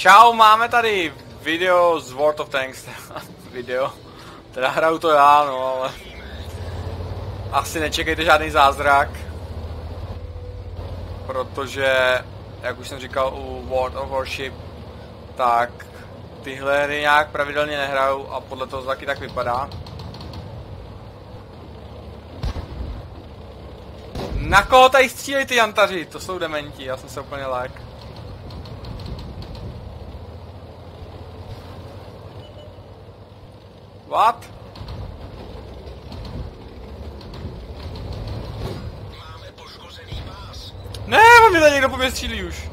Čau, máme tady video z World of Tanks. video. Teda hraju to já, no, ale... Asi nečekejte žádný zázrak. Protože, jak už jsem říkal u World of Warship, tak tyhle hry nějak pravidelně nehraju a podle toho to taky tak vypadá. Na koho tady střílej ty jantaři? To jsou dementi, já jsem se úplně lek. What? Ne, on mi tady někdo po mě střílí už.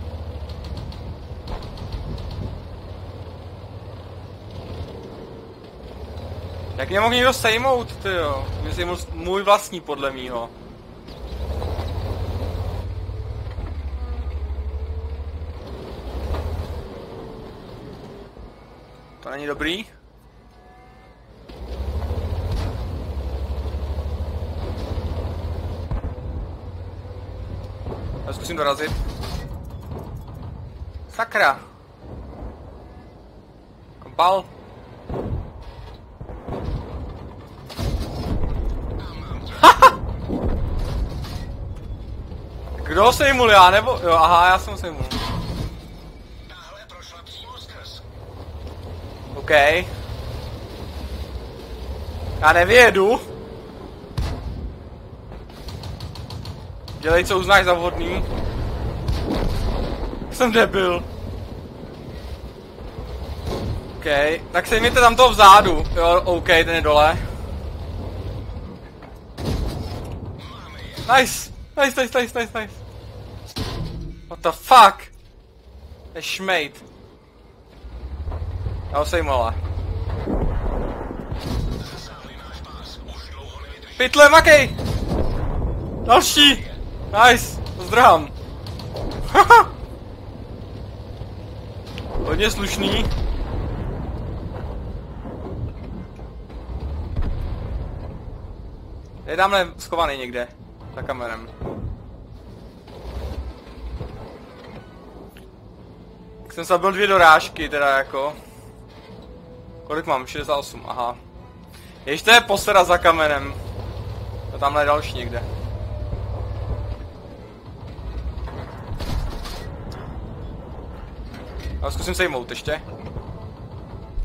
Jak mě mohl někdo sejmout, ty jo? Mě sejmout můj vlastní, podle mýho. To není dobrý. Já zkusím dorazit. Sakra. Kompal. Kdo sejmul já nebo? Jo, aha, já jsem sejmul. OK. Já nevědu. Dělej, co uznáš za vhodný. Jsem debil. OK, tak sejměte tam toho vzadu. Jo, OK, ten je dole. Nice! Nice, nice, nice, nice, nice. What the fuck? Je šmejt. Já ho sejmola. Pytle, makej! Další! Nice! Zdrhám. Hodně slušný. Je tamhle schovaný někde. Za kamerem. Tak jsem zabil dvě dorážky, teda jako. Kolik mám? 68, aha. Ještě je posera za kamenem. To tamhle je další někde. Já zkusím sejmout ještě.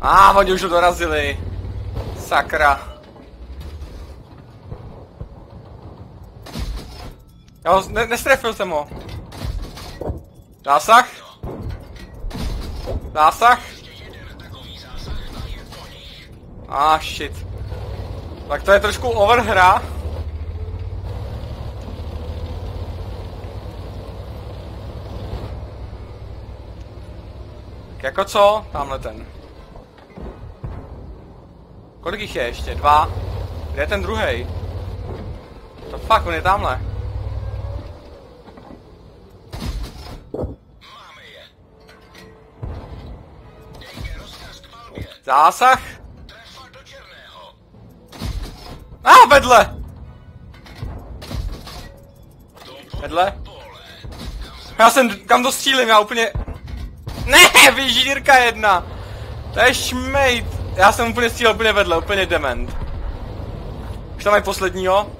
A ah, oni už dorazili. Sakra. Já ho ne nestrefil jsem ho. Zásah? Zásah? Ah, shit. Tak to je trošku overhra. Jako co? Tamhle ten. Kolik jich je ještě? Dva? Kde je ten druhý? To fuck, on je tamhle. Zásah? A ah, vedle! Vedle? Já jsem, kam to střílím, já úplně... Ne, vyžírka jedna! To je šmejt! Já jsem úplně střílel úplně vedle, úplně dement. Už tam mají posledního.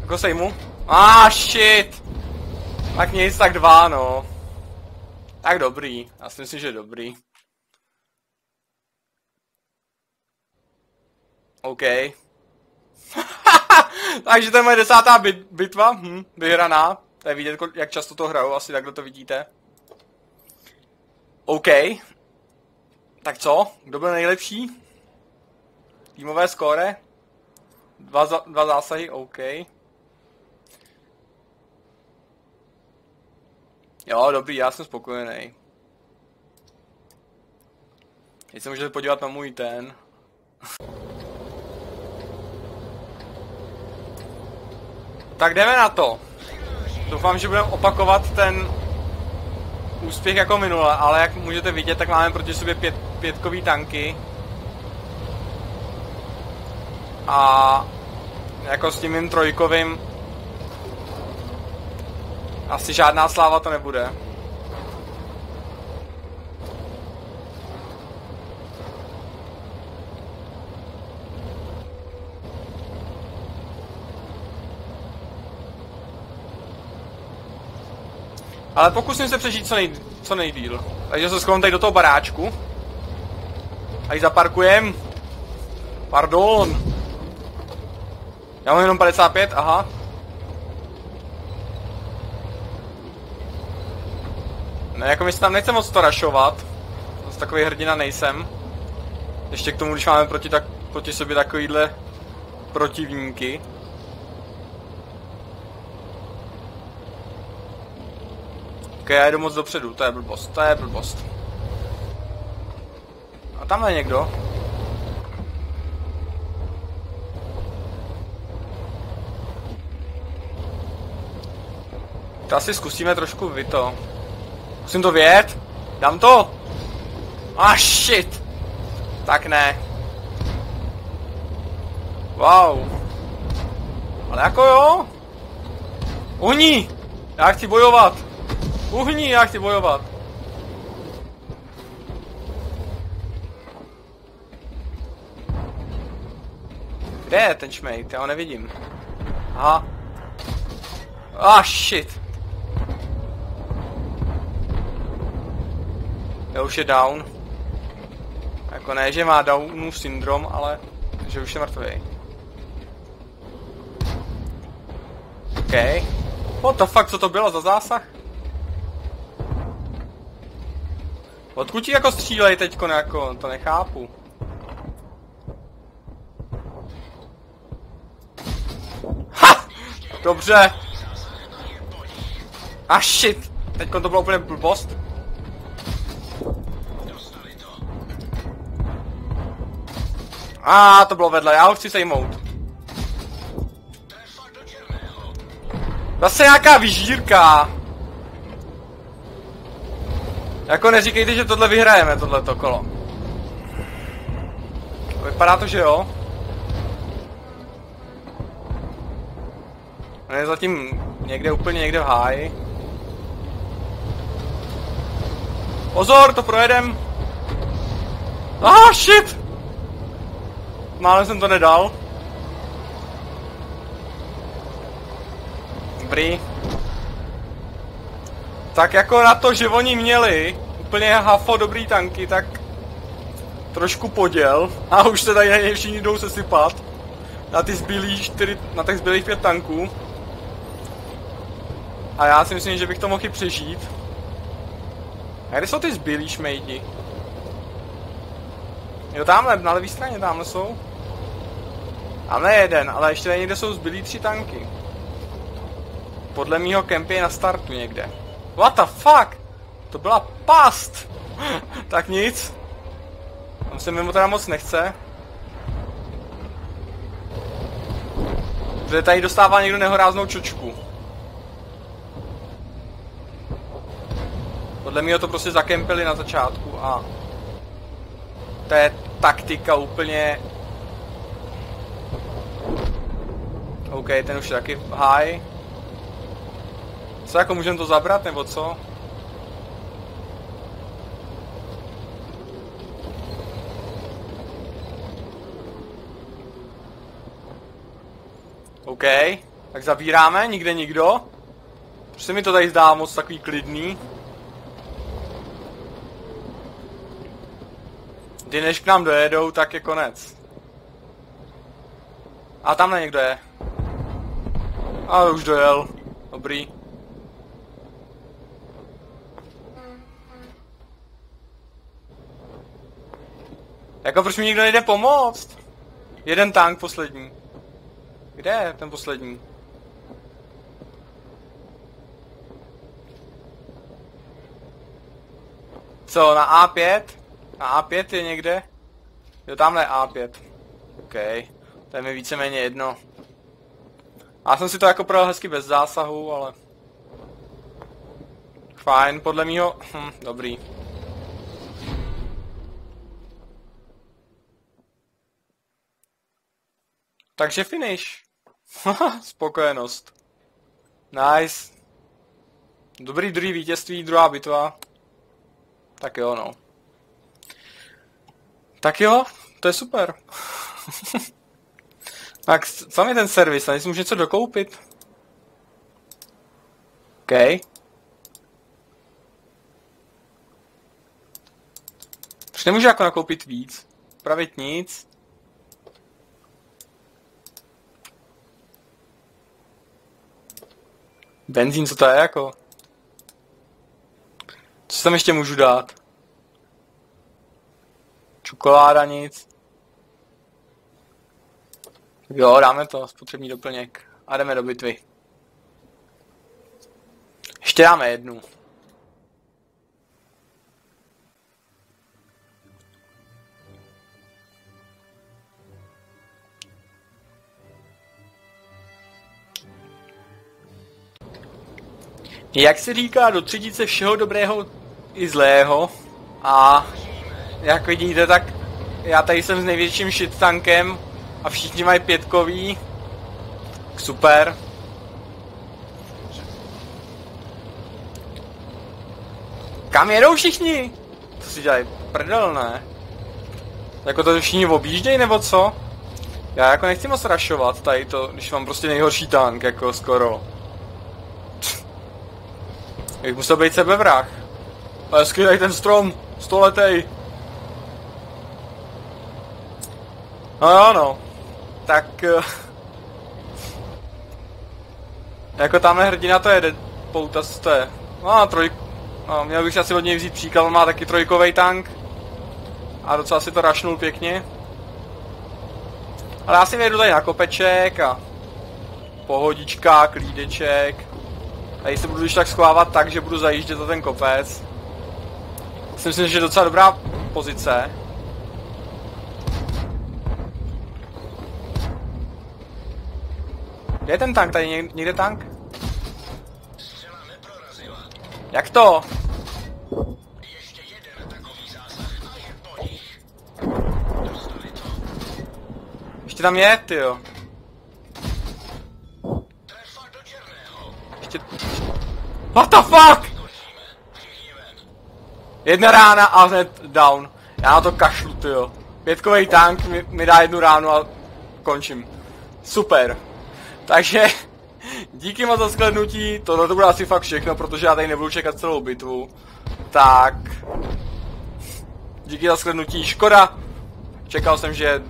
Jako sejmu? Ah, shit! Tak nic, tak dva, no. Tak dobrý. Já si myslím, že dobrý. OK. Takže to je moje desátá bit bitva, hm, vyhraná. To je vidět, jak často to hraju, asi takhle to vidíte. OK. Tak co? Kdo byl nejlepší? Týmové skóre? Dva, dva zásahy, OK. Jo, dobrý, já jsem spokojený. Teď se můžete podívat na můj ten. Tak jdeme na to. Doufám, že budeme opakovat ten úspěch jako minule, ale jak můžete vidět, tak máme proti sobě pět, pětkový tanky. A jako s tím mým trojkovým asi žádná sláva to nebude. Ale pokusím se přežít co, nej, co nejdíl. Takže se schovám tady do toho baráčku. A ji zaparkujem. Pardon. Já mám jenom 55, aha. Ne, jako mi se tam nechce moc to rašovat. Z takový hrdina nejsem. Ještě k tomu, když máme proti, tak, proti sobě takovýhle protivníky. Ok, já jdu moc dopředu, to je blbost, to je blbost. A tamhle někdo. To asi zkusíme trošku vy to. Musím to vědět? Dám to? Ah, shit. Tak ne. Wow. Ale jako jo? Uhni! Já chci bojovat. Uhni, já chci bojovat. Kde je ten šmejt? Já ho nevidím. Aha. Ah, shit. Jo, už je down. Jako ne, že má Downův syndrom, ale že už je mrtvý. OK. What the fuck, co to bylo za zásah? Odkud ti jako střílej teďko, jako, to nechápu. Ha! Dobře. A ah, shit. Teďko to bylo úplně blbost. A ah, to bylo vedle, já ho chci sejmout. Zase nějaká vyžírka. Jako neříkejte, že tohle vyhrajeme, tohleto kolo. Vypadá to, že jo. On je zatím někde úplně někde v háji. Pozor, to projedem. Aha, shit! Málem jsem to nedal. Dobrý. Tak jako na to, že oni měli úplně hafo dobrý tanky, tak trošku poděl. A už se tady na všichni jdou sesypat. Na ty zbylý čtyři, na těch zbylých pět tanků. A já si myslím, že bych to mohl i přežít. A kde jsou ty zbylí šmejdi? Jo, tamhle, na levé straně, tamhle jsou. A ne jeden, ale ještě někde jsou zbylí tři tanky. Podle mýho kempy je na startu někde. What the fuck? To byla past! tak nic. Tam se mimo teda moc nechce. Protože tady dostává někdo nehoráznou čočku. Podle mě to prostě zakempili na začátku a to je taktika úplně OK, ten už je taky high. Co jako můžeme to zabrat, nebo co? OK, tak zabíráme, nikde nikdo. Proč se mi to tady zdá moc takový klidný? Kdy než k nám dojedou, tak je konec. A tamhle někdo je. A už dojel. Dobrý. Jako proč mi nikdo nejde pomoct? Jeden tank poslední. Kde je ten poslední? Co, na A5? Na A5 je někde? Jo, tamhle je A5. OK. To je mi víceméně jedno. Já jsem si to jako projel hezky bez zásahu, ale... Fajn, podle mýho... Hm, dobrý. Takže finish. spokojenost. Nice. Dobrý druhý vítězství, druhá bitva. Tak jo, no. Tak jo, to je super. tak, co mi ten servis? Tady si můžu něco dokoupit. OK. Už nemůžu jako nakoupit víc. Pravit nic. Benzín, co to je jako? Co tam ještě můžu dát? Čokoláda, nic. Jo, dáme to, spotřební doplněk. A jdeme do bitvy. Ještě dáme jednu. Jak se říká, do třetice všeho dobrého i zlého. A jak vidíte, tak já tady jsem s největším shit tankem a všichni mají pětkový. Super. Kam jedou všichni? Co si dělají? Prdel, ne? Jako to všichni objíždějí, nebo co? Já jako nechci moc rašovat tady to, když mám prostě nejhorší tank, jako skoro. Jak musel být sebevrah. Ale skvělej ten strom, stoletej. No jo, no. Tak... Uh, jako tamhle hrdina to jede, poutas to je. No, troj... No, měl bych asi od něj vzít příklad, on má taky trojkový tank. A docela si to rašnul pěkně. Ale já si vědu tady na kopeček a pohodička, klídeček. Tady se budu když tak schovávat tak, že budu zajíždět za ten kopec. Si myslím, že je docela dobrá pozice. Kde je ten tank? Tady někde, někde tank? Jak to? Ještě tam je, ty jo. What the fuck? Jedna rána a hned down. Já na to kašlu, jo. Pětkový tank mi, mi dá jednu ránu a končím. Super. Takže díky moc za shlednutí, tohle to bude asi fakt všechno, protože já tady nebudu čekat celou bitvu. Tak... Díky za shlednutí, škoda. Čekal jsem, že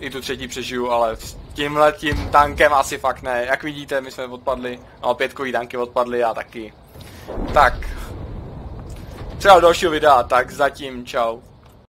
i tu třetí přežiju, ale tímhle tím tankem asi fakt ne. Jak vidíte, my jsme odpadli, no pětkový tanky odpadly a taky. Tak. Třeba do dalšího videa, tak zatím čau.